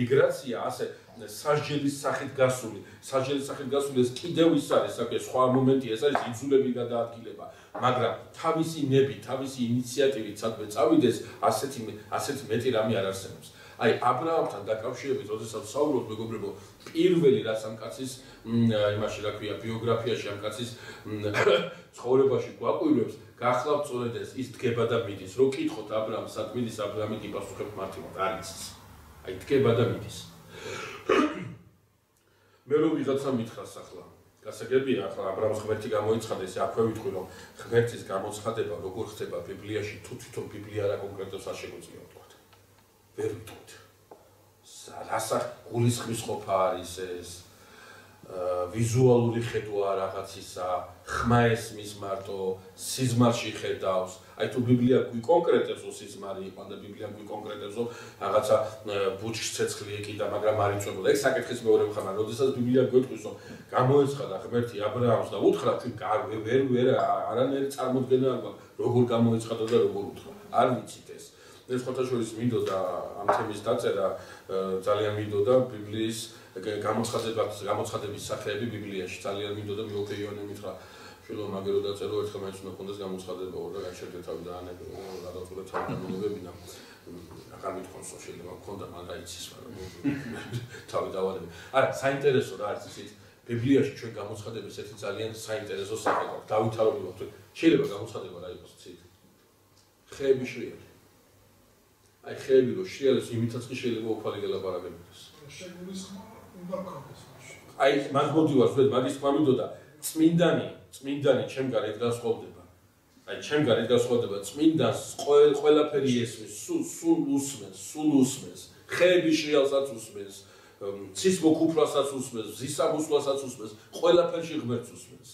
მიგრაცია ასე სასჯელის სახით გასული, სასჯელის სახით გასული ეს კიდევ ის არის, საკე სხვა მომენტი ეს არის იძულების გადაადგილება, მაგრამ თავისი ნები, თავისი ინიციატივით სადმე წავიდეს, ასეთი ასეთი მეტი რამე არ არსებობს. აი აბრაამთან დაკავშირებით, როდესაც საუბრობ მეგობრებო, პირველი რაც ამ კაცის იმაში რა ქვია, ბიოგრაფიაში ამ კაცის ცხოვრებაში გვაკვირვებს, გახლავთ სწორედ ეს ის დგება და მიდის, რომ კითხოთ აბრაამს, სად მიდის აბრაამი კი პასუხებს მარტივად არ იცის. აი დგება და მიდის. მე რო ვიღაცა მითხრას ახლა. გასაგებია ახლა ა ブラ ამს ღმერთი გამოიცხადა ესე აქვე ვიტყვი რომ ღმერთის გამოცხადება როგორ ხდება ბიბლიაში თუ თვითონ ბიბლია რა კონკრეტულად არ შეგვიძლია ვთქვა. ვერ ვიტყვით. რასა გულისხმის ყოფა არის ეს ვიზუალური ხედვა რაღაცისა, ხმა ესმის მარტო, სიზმარში ხედავს. აი თუ ბიბლია გვი კონკრეტებს ო სიზმარი იყო და ბიბლია გვი კონკრეტებს ო რაღაცა ბუჩქს ცეცხლი ეკიდა, მაგრამ არ იწვებოდა. ეგ საკითხის მეორე მხარეა, როდესაც ბიბლია გვეტყვის, რომ გამოეცხადა ღმერთი ა ブラ ამს და უთხრა თუ ვერ ვერ არანაირი წარმოდგენა არ გვაქვს, როგორ გამოეცხადა და როგორ უთხრა. არ ვიცით ეს. ეს ფოტოშორის მინდოდა ამ თემის დაწერა ძალიან მინდოდა ბიბლიის გამოცხადებას გამოცხადების სახეები ბიბლიაში. ძალიან მინდოდა მიოქე იონე მითხრა. შილო მაგერო დაწერო ერთხელ მაინც უნდა კონდეს გამოცხადება და გაჩერდე თავი და ანე გადაწყვეტე თავი დამონებებინა აღარ მითხონსო შეიძლება მქონდა მაგრამ იცის მაგრამ თავი დავალები არა საინტერესო რა არის ისიც. ბიბლიაში ჩვენ გამოცხადების ერთი ძალიან საინტერესო სახე გვაქვს დავითარო ვიყოთ შეიძლება გამოცხადება რა იყოს ცით? ხეები შრიალ აი ხეები რო შრიალეს იმითაც კი შეიძლება უფალი გელაპარაკებდეს შეგულისხმა უნდა გქონდეს აი მაგ მოდივარ ვეთ მაგის თქმა მინდოდა. წმინდანი წმინდანი ჩემგან ეგ დასხოვდება აი ჩემგან ეგ დასხოვდება წმინდანს ყველაფერი ესმის სულ სულ უსმენს სულ უსმენს. ხეები შრიალსაც უსმენს ცის მოკუფლასაც უსმენს ზისაბუსლასაც უსმენს ყველაფერში ღმერთს უსმენს.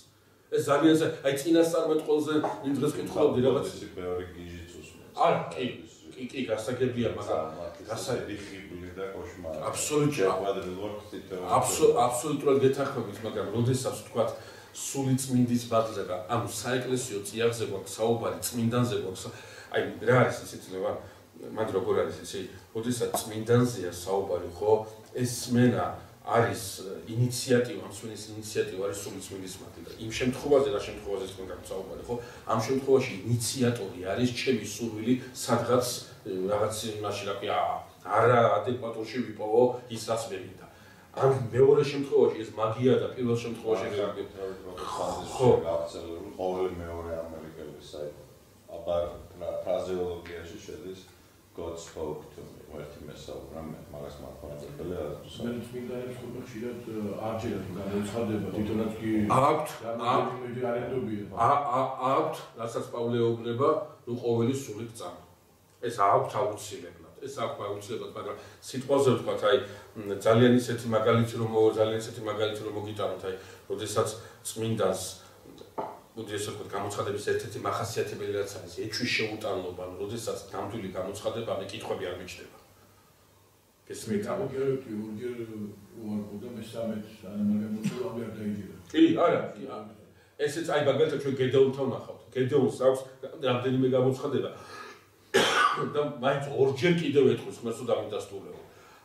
ეს ძალიან აი წინასწარმეტყველზე იმ დღეს კითხულობდი რაღაც ის მეორე გიჟიც უსმენს არა კი კი კი გასაგებია მაგრამ გასაგებია და кошмар აბსოლუტურად აბსოლუტურად გეთახმებით მაგრამ როდესაც თქვა სული წმინდის ბადლება ამ საეკლესიო წიაღზე გვაქვს საუბარი წმინდანზე გვაქვს აი რა არის ეს იცნება მაგ როგორ არის ესე როდესაც წმინდანზეა საუბარი ხო ეს მენა არის ინიციატივა, მსმენის ინიციატივა არის სული წმინდის მათი და იმ შემთხვევაში რა შემთხვევაში თქვენ გაგწაუბარი ხო? ამ შემთხვევაში ინიციატორი არის ჩემი სურვილი, სადღაც რაღაც იმაში რა ქვია, არა ადეკვატურში ვიპოვო ის რაც მე მინდა. ამ მეორე შემთხვევაში ეს მაგია და პირველ შემთხვევაში რა ქვია? ხო, აბსოლუტურად ყოველი მეორე ამერიკელის საერთო აბა ფრაზეოლოგიაში შედის God spoke to me. ვერთი მესაუბრა მე მაგას მართლმადებელი არ არის. მე თვითონაც ხო ხშირად არჯერად გამოცხადება თვითონაც კი აქვთ აქვთ რასაც პავლეობნება ნუ ყოველი სული წამ. ეს აქვთ აუცილებლად. ეს აქვთ აუცილებლად, მაგრამ სიტყვაზე ვთქვათ, აი ძალიან ისეთი მაგალითი რომ ძალიან ისეთი მაგალითი რომ მოგიტანოთ, აი, როდესაც წმინდას მოდი ესე ვთქვათ, გამოცხადების ერთ-ერთი მახასიათებელი რაც არის, ეჩვის შეუტანლობა, როდესაც ნამდვილი გამოცხადება მე კითხვები არ მიჩნდება. გესმით ამ გერეტი ორგერ უარყოდა მესამეც ან მაგრამ მოწოლა არ დაიჯერა. კი, არა, კი. ესეც აი მაგალითად ჩვენ გედეონთან ნახავთ. გედეონს აქვს რამდენიმე გამოცხადება. და მაინც ორჯერ კიდევ ეთქვის ხმასო დამიდასტურებო.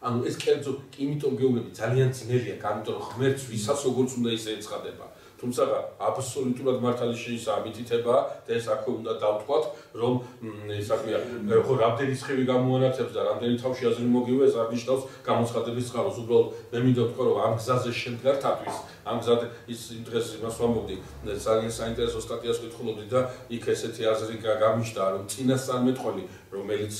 ანუ ეს კერძო კიმიტომ გეუბნები ძალიან ძნელია, გამიტომ ღმერთს ვისაც როგორც უნდა ისე ეცხადება. თუმცა აბსოლუტურად მართალი შეიძლება ამითითება და ეს აქვე უნდა დავთქვათ რომ ისაკია ხო რამდენი სხივი გამოანაცებს და რამდენი თავში აზრი მოგივა ეს აღნიშნავს გამოცხადების წყაროს. უბრალოდ მე მინდა ვთქვა რომ ამ გზაზე შემდგარ თათვის ამ გზაზე ის დღეს იმას ვამბობდი ძალიან საინტერესო სტატიას ვითხულობდი და იქ ესეთი აზრი გამიშდა რომ წინასწარმეტყველი რომელიც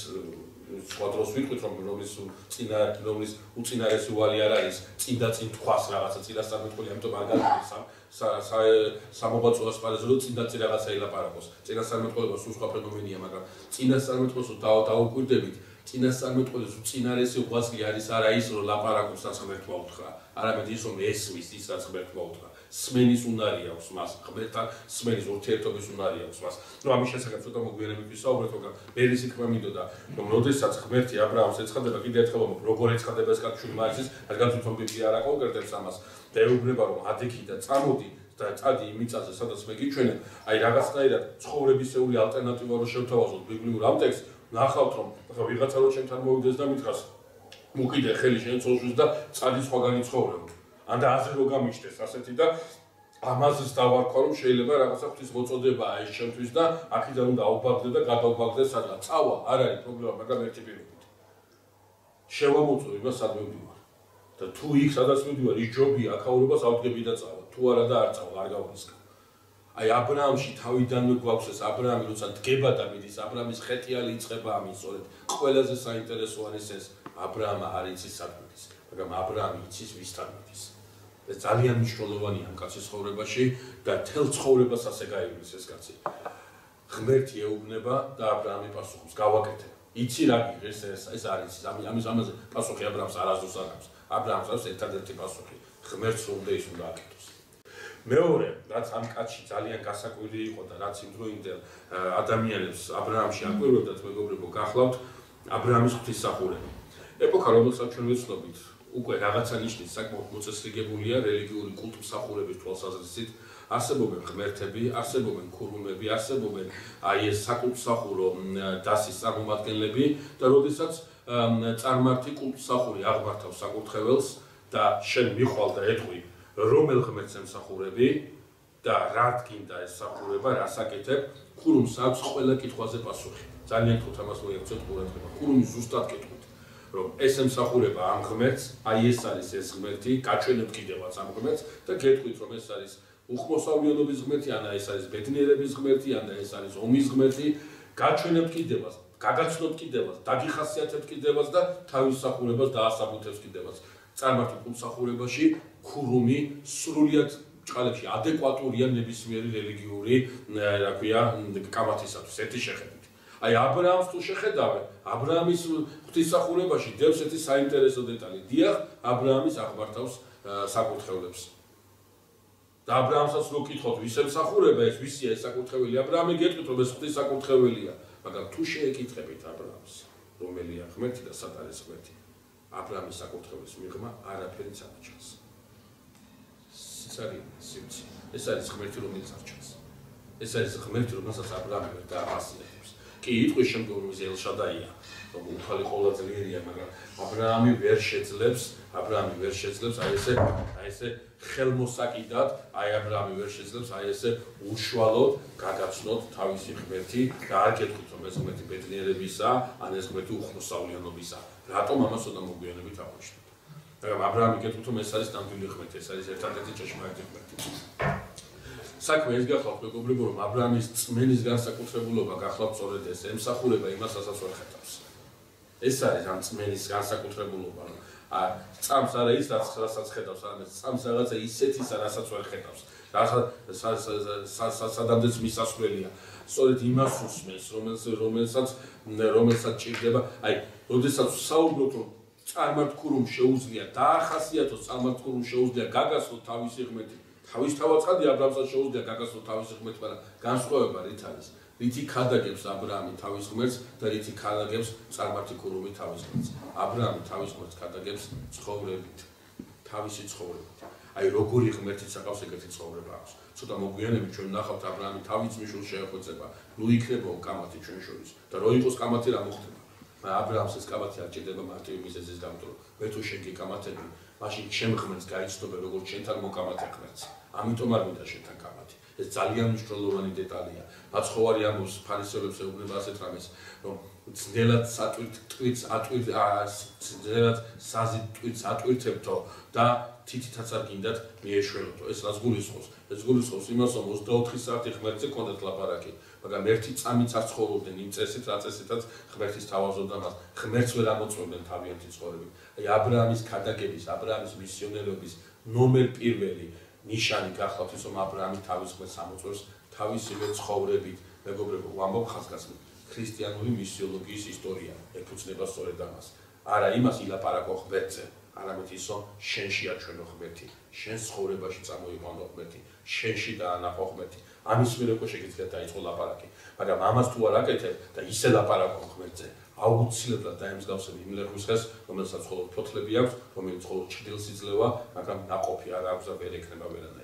სხვა დროს ვიტყვით რომ რომლის წინა რომლის უწინარეს უვალი არ არის წინ და წინ თქვას რაღაცა წინასწარმეტყველი ამიტომ არ გაგიცხა სამობაწოას პარაზე რომ წინ რაღაცა ელაპარაკოს. წინასწარმეტყველება სულ სხვა ფენომენია, მაგრამ წინასწარმეტყველს დააუკვირდებით, წინასწარმეტყველის უწინარესი უყვასლი არის არა ის რომ ლაპარაკობს რაც ღმერთმა უთხრა, არამედ ის რომ ესმის ის რაც ღმერთმა უთხრა. სმენის უნარი აქვს მას, ღმერთთან სმენის ურთიერთობის უნარი აქვს მას. ნუ ამის შესახებ ცოტა მოგვიანებით ვისაუბრეთ, მაგრამ მე ის იქ მომიდოდა, რომ როდესაც ღმერთი ა ブラ ამს ეცხადება, კიდე ერთხელ მომო, როგორ ეცხადება ეს კაცი მაისის, რადგან თვითონ ბიბლია არ აკონკრეტებს ამას. და ეუბნება რომ ადექი და წამოდი და წადი იმ მიწაზე სადაც მე გიჩვენე აი რაღაცნაირად ცხოვრებისეული ალტერნატივა რო შევთავაზოთ ბიბლიურ ამ ტექსტს ნახავთ რომ ახლა ვიღაცა რო ჩემთან მოვიდეს და მითხრას მოკიდე ხელი შენ ცოლშვილს და წადი სხვაგანი ცხოვრება. ან და აზრი რო გამიჩნდეს ასეთი და ამაზს დავარქვა რომ შეიძლება რაღაცა ღვთის მოწოდებაა ეს ჩემთვის და აქედან უნდა აუბაგდე და გადავბაგდე სადღაც. წავა, არ არის პრობლემა, მაგრამ ერთი პირობით. შევამოწო იმას სადმე ვდივარ. და თუ იქ სადაც მივდივარ, ის ჯობია, აქაურობას ავდგები და წავა. თუ არა და არ წავა, არ გავრისკა. აი აბრაამში თავიდანვე გვაქვს ეს აბრაამი როცა დგება და მიდის აბრაამის ხეთიალი იწება ამის სწორედ ყველაზე საინტერესო არის ეს აბრაამა არ იცის საქმის მაგრამ აბრაამი იცის ვისთან მიდის ეს ძალიან მნიშვნელოვანია ამ კაცის ცხოვრებაში და თელ ცხოვრებას ასე გაივლის ეს კაცი. ღმერთი ეუბნება და აბრამი პასუხობს, გავაკეთე. იცი რა გიღეს ეს ეს არის ამის ამაზე პასუხი აბრამს არასდროს არ აქვს. აბრამს აქვს ერთადერთი პასუხი, ღმერთს უნდა ის უნდა აკეთოს. მეორე, რაც ამ კაცში ძალიან გასაკვირი იყო და რაც იმ დროინდელ ადამიანებს აბრამში აკვირვებდათ მეგობრებო, გახლავთ აბრამის ღვთისმსახურება. ეპოქა, რომელსაც ჩვენ ვეცნობით, უკვე რაღაცა ნიშნის საკმაოდ მოწესრიგებულია რელიგიური კულტმსახურების თვალსაზრისით. არსებობენ ღმერთები, არსებობენ ქურუმები, არსებობენ აი ეს საკულტმსახურო დასის წარმომადგენლები და როდესაც წარმართი კულტმსახური აღმართავს საკურთხეველს და შენ მიხვალ და ეთყვი რომელ ღმერთს ემსახურები და რა თქინდა ეს სახურება, რა საკეთებ, ხურუმს აქვს ყველა კითხვაზე პასუხი. ძალიან თუთ ამას მოიქცეთ ყურადღება. ხურუმი ზუსტად კითხულობთ, რომ ეს ემსახურება ამ ღმერთს, აი ეს არის ეს ღმერთი, გაჩვენებთ კიდევაც ამ ღმერთს და გეტყვით რომ ეს არის უხმოსავლიანობის ღმერთი, ანა ეს არის ბედნიერების ღმერთი, ანა ეს არის ომის ღმერთი, გაჩვენებთ კიდევაც, გაგაცნობთ კიდევაც, დაგიხასიათებთ კიდევაც და თავის სახურებას დაასაბუთებს კიდევაც. წარმართი კულსახურებაში ქურუმი სრულიად ჭყალებში ადეკვატურია ნებისმიერი რელიგიური, რა ქვია, კამათისათვის, ერთი შეხედვით. აი აბრაამს თუ შეხედავენ, აბრაამის ღვთისახურებაში დევს ერთი საინტერესო დეტალი. დიახ, აბრაამის აღმართავს საკურთხევლებს. და აბრაამსაც რო გითხოთ, ვისემ სახურება ეს, ვისია ეს საკურთხეველი? აბრაამი გეტყვით, რომ ეს ღვთისაკურთხეველია, მაგრამ თუ შეეკითხებით აბრაამს, რომელია ღმერთი და სატანის ღმერთი, აბრაამის საკურთხევლის მიღმა არაფერიც არ ჩანს. ეს არის სივრცე. ეს არის ღმერთი, რომელიც არ ჩანს. ეს არის ღმერთი, რომელსაც აბრაამი ვერ დაამასიათებს. კი იტყვის შემდგომ რომ ელშადაია, რომ უფალი ყოლა ძლიერია, მაგრამ აბრაამი ვერ შეძლებს, აბრაამი ვერ შეძლებს აი ესე აი ესე ხელმოსაკიდად, აი აბრაამი ვერ შეძლებს აი ესე უშუალოდ გადაცნოთ თავისი ღმერთი და არ გეტყვით რომ ეს ღმერთი ბედნიერებისა, ან ეს ღმერთი უხმოსავლიანობისა. რატომ ამას უნდა მოგვიანებით აღვნიშნოთ? მაგრამ აბრაამი გეტყვით რომ ეს არის ნამდვილი ღმერთი, ეს არის ერთადერთი ჭეშმარიტი ღმერთი. საქმე ეს გახლავთ მეგობრებო რომ ა ブラ ამის წმენის განსაკუთრებულობა გახლავთ სწორედ ეს ემსახურება იმას რასაც ვერ ხედავს. ეს არის ამ წმენის განსაკუთრებულობა რომ ა წამს არა ის რაც რასაც ხედავს, არამედ წამს რაღაცა ისეთის რასაც ვერ ხედავს. რასაც სადამდეც მისასვლელია. სწორედ იმას უსმენს, რომელსაც რომელსაც რომელსაც ჭირდება, აი, როდესაც საუბრობ რომ წარმართ ქურუმ შეუძლია დაახასიათოს წარმართ ქურუმ შეუძლია გაგასვო თავისი ღმერთი თავის თავაცხადი აბრამსაც შეუძლია გაგასვო თავისი ღმერთი მაგრამ განსხვავება რით არის? რითი ქადაგებს აბრამი თავის ღმერთს და რითი ქადაგებს წარმართი ქურუმი თავის ღმერთს? აბრამი თავის ღმერთს ქადაგებს ცხოვრებით თავისი ცხოვრებით. აი როგორი ღმერთი საკავს ეგეთი ცხოვრება აქვს? ცოტა მოგვიანებით ჩვენ ნახავთ აბრამი თავის მიშულ შეეხვეწება ნუ იქნებო კამათი ჩვენ შორის. და რო იყოს კამათი რა მოხდება? აბრაამს ეს კამათი არ ჭირდება მარტივი მიზეზის გამო, მე თუ შენ გიკამათები, მაშინ ჩემ ღმერთს გაიცნობე როგორც შენთან მოკამათე ღმერთს. ამიტომ არ მინდა შენთან კამათი. ეს ძალიან მნიშვნელოვანი დეტალია. მაცხოვარი ამბობს ფარისევლებს ეუბნება ასეთ რამეს, რომ ძნელად სატვირთ ტვიც ატვირთ ძნელად საზი ტვიც ატვირთებთო და თითითაც არ გინდათ მიეშველოთო. ეს რას გულისხმობს? ეს გულისხმობს იმას, რომ 24 საათი ღმერთზე კონდეთ ლაპარაკი. მაგრამ ერთი წამიც არ ცხოვრობდნენ იმ წესით, რა წესითაც ღმერთის თავაზობდა მას. ღმერთს ვერ ამოწმებდნენ თავიანთი ცხოვრებით. აი აბრაამის ქადაგების, აბრაამის მისიონერობის ნომერ პირველი ნიშანი გახლავთ ის, რომ აბრაამი თავის ღმერთს ამოწმებს თავისივე ცხოვრებით. მეგობრებო, ვამბობ ხაზგასმით. ქრისტიანული მისიოლოგიის ისტორია ეფუძნება სწორედ ამას. არა იმას ილაპარაკო ღმერთზე, არამედ ის, რომ შენში აჩვენო ღმერთი, შენ ცხოვრებაში წამოიყვანო ღმერთი, შენში დაანახო ღმერთი. ამის მიერ უკვე შეგიძლიათ დაიწყო ლაპარაკი. მაგრამ ამას თუ არ აკეთებ და ისე ლაპარაკო ღმერთზე, აუცილებლად დაემსგავსებ იმ ლეღვის ხეს, რომელსაც მხოლოდ ფოთლები აქვს, რომელიც მხოლოდ ჭდილს იძლევა, მაგრამ ნაყოფი არ აქვს და ვერ ექნება ვერანაირად.